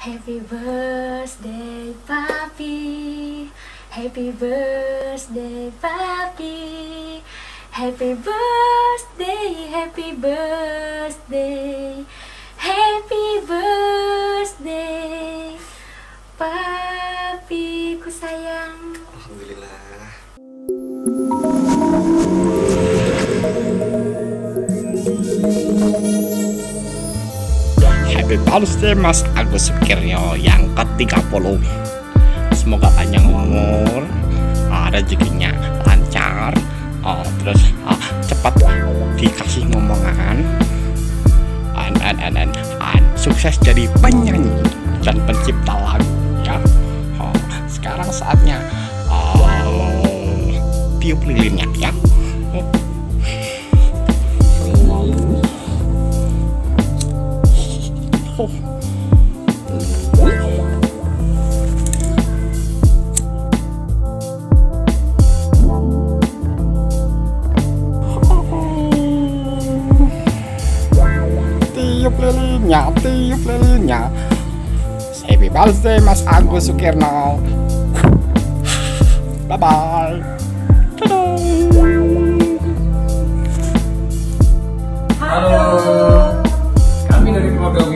Happy birthday, papi. Happy birthday, papi. Happy birthday, happy birthday. Happy birthday, Birthday Mas. Agus Sukiryo yang ke-30 Semoga panjang umur. Uh, Rezekinya lancar. Uh, Terus uh, cepat dikasih ngomongan. And, and, and, and, and Sukses jadi penyanyi dan pencipta lagu ya. Uh, Sekarang saatnya uh, Tiup lilinnya ya tiup lilinnya, tiup lilinnya. Happy birthday Mas Agus Sukirno. Bye bye. Halo, kami dari keluarga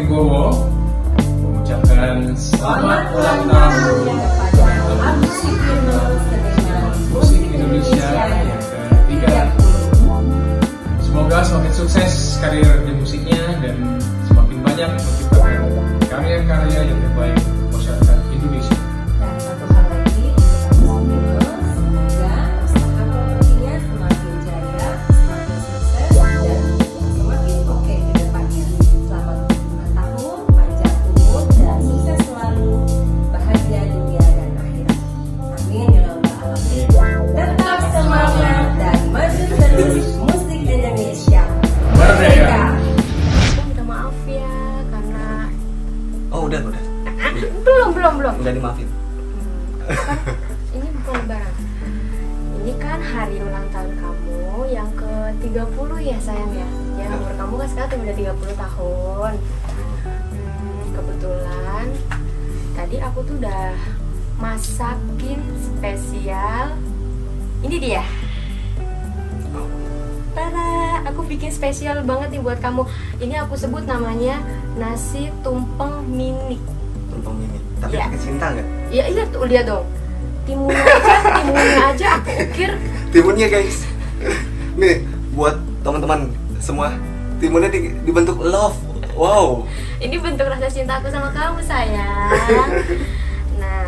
Udah dimaafin. Kan ini bukan lebaran. Ini kan hari ulang tahun kamu yang ke-30 ya sayang ya. Ya umur kamu kan sekarang udah 30 tahun. Hmm, kebetulan tadi aku tuh udah masakin spesial. Ini dia. Tada, aku bikin spesial banget nih buat kamu. Ini aku sebut namanya nasi tumpeng mini. Tumpeng mini. Tapi Iya. pakai cinta nggak? Ya iya tuh lihat dong. Timunnya aja, timunnya aja aku ukir. Timunnya guys. Nih buat teman-teman semua. Timunnya di- dibentuk love. Wow. Ini bentuk rasa cinta aku sama kamu sayang. Nah,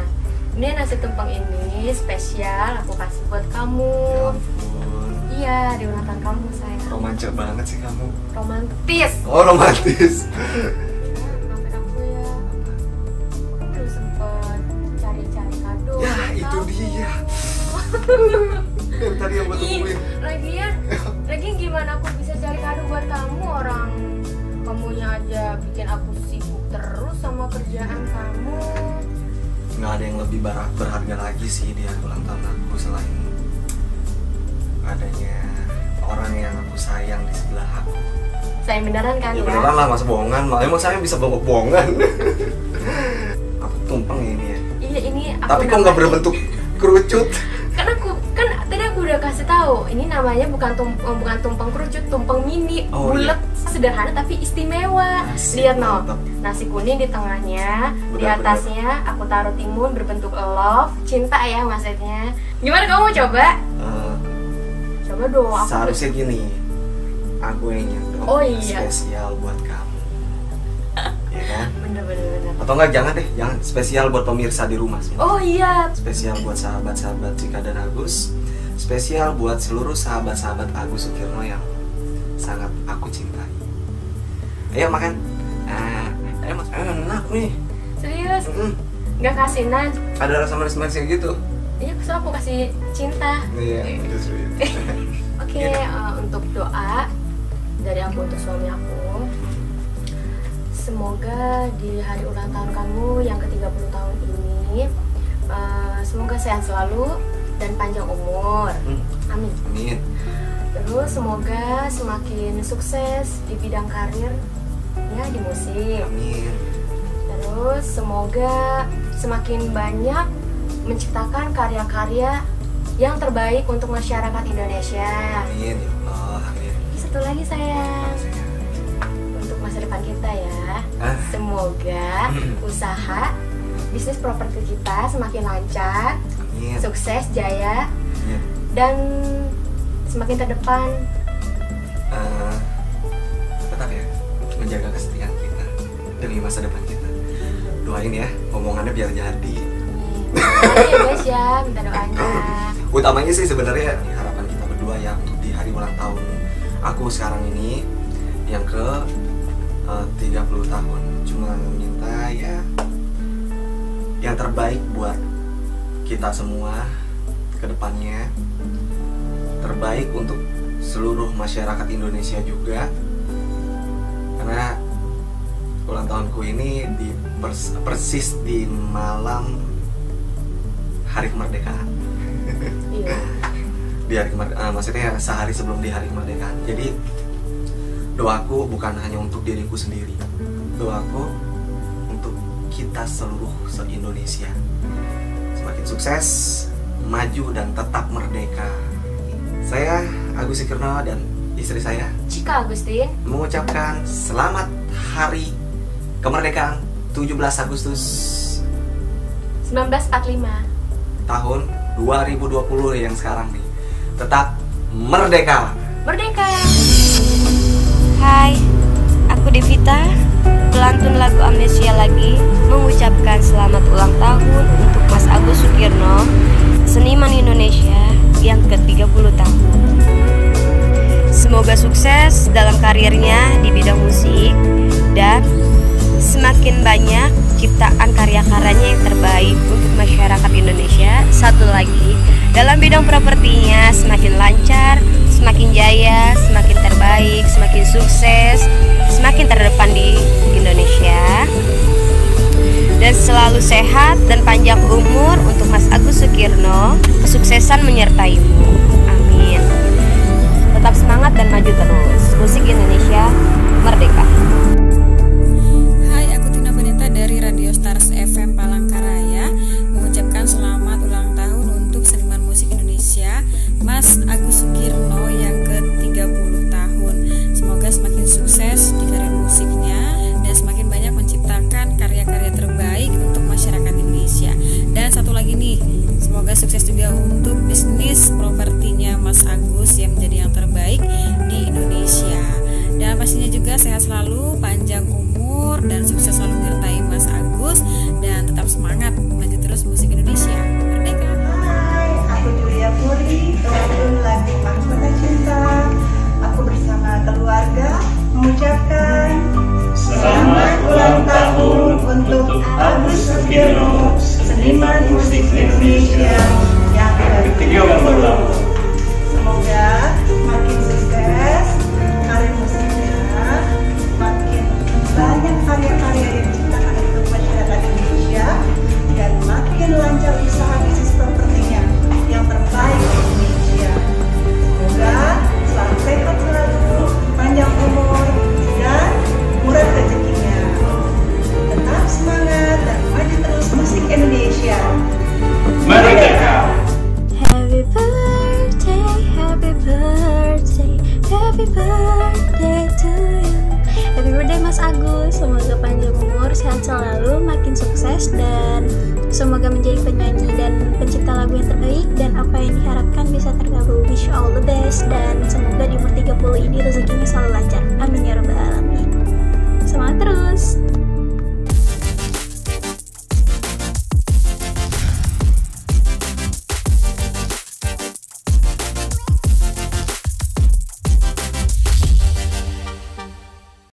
ini nasi tumpeng ini spesial aku kasih buat kamu. Ya ampun. Iya, di ulang tahun kamu sayang. Romantis banget sih kamu. Romantis. Oh romantis. tadi yang Ih, tungguin. lagian, lagian gimana aku bisa cari kado buat kamu orang kamunya aja bikin aku sibuk terus sama kerjaan kamu. nggak ada yang lebih bar- berharga lagi sih di hari ulang tahun aku selain adanya orang yang aku sayang di sebelah aku. Saya beneran kan Ya ya? beneran lah masa bohongan, emang saya bisa bohong bohongan. aku tumpeng ini ya. Iya ini aku Tapi kok nggak berbentuk kerucut? Tahu ini namanya bukan tum, eh, bukan tumpeng kerucut, tumpeng mini, Oh, bulat, sederhana tapi istimewa. Asik, Lihat no, mantap. nasi kuning di tengahnya, di Benar, atasnya aku taruh timun berbentuk love, cinta ya maksudnya. Gimana kamu mau coba? Eh, Coba dong. Aku seharusnya gini, aku yang nyedot Oh, iya. spesial buat kamu. ya kan? bener bener bener. Atau enggak jangan deh, jangan spesial buat pemirsa di rumah semua. Oh iya, Spesial buat sahabat-sahabat Cika dan Agus. Spesial buat seluruh sahabat-sahabat Agus Sukirno yang sangat aku cintai. Ayo makan. Ah, ayo mas, enak nih. serius? Mm, Nggak kasinan? ada rasa manis-manisnya gitu. Iya, so aku kasih cinta. Iya, itu sweet. Oke, Iya. eh, untuk doa dari aku untuk suami aku. Semoga di hari ulang tahun kamu yang ke-30 tahun ini eh, semoga sehat selalu dan panjang umur. Hmm, Amin. Amin. Terus semoga semakin sukses di bidang karir ya di musik. Amin. Terus semoga semakin banyak menciptakan karya-karya yang terbaik untuk masyarakat Indonesia. Amin ya Allah, amin. Satu lagi sayang untuk masa depan kita ya. Ah. Semoga usaha bisnis properti kita semakin lancar, Amin. sukses, jaya, Amin. dan semakin terdepan. Eh, tetap ya menjaga kesetiaan kita demi masa depan kita. Doain ya, omongannya biar jadi. Amin. ya guys ya, minta doanya. Utamanya sih sebenarnya harapan kita berdua ya untuk di hari ulang tahun aku sekarang ini yang ke eh, 30 tahun. Cuma minta ya yang terbaik buat kita semua ke depannya. Terbaik untuk seluruh masyarakat Indonesia juga. Karena ulang tahunku ini di pers- persis di malam hari kemerdekaan Iya. di hari kemerdekaan maksudnya sehari sebelum di hari kemerdekaan jadi doaku bukan hanya untuk diriku sendiri doaku untuk kita seluruh se Indonesia semakin sukses maju dan tetap merdeka saya Agus Sikirno dan istri saya Cika Agustin, mengucapkan selamat hari kemerdekaan 17 Agustus 1945. tahun 2020 yang sekarang nih tetap merdeka Merdeka! Hai, aku Devita. Pelantun lagu Amnesia lagi mengucapkan selamat ulang tahun Semoga sukses dalam karirnya di bidang musik dan semakin banyak ciptaan karya-karyanya yang terbaik untuk masyarakat Indonesia. Satu lagi, dalam bidang propertinya semakin lancar, semakin jaya, semakin terbaik, semakin sukses, semakin terdepan di Indonesia. Dan selalu sehat dan panjang umur untuk Mas Agus Sukirno, kesuksesan menyertaimu. Amin. Semoga sukses juga untuk bisnis propertinya Mas Agus yang menjadi yang terbaik di Indonesia. Dan pastinya juga sehat selalu, panjang umur, sehat selalu, makin sukses dan semoga menjadi penyanyi dan pencipta lagu yang terbaik. Dan apa yang diharapkan bisa tergabung. Wish all the best dan semoga di umur 30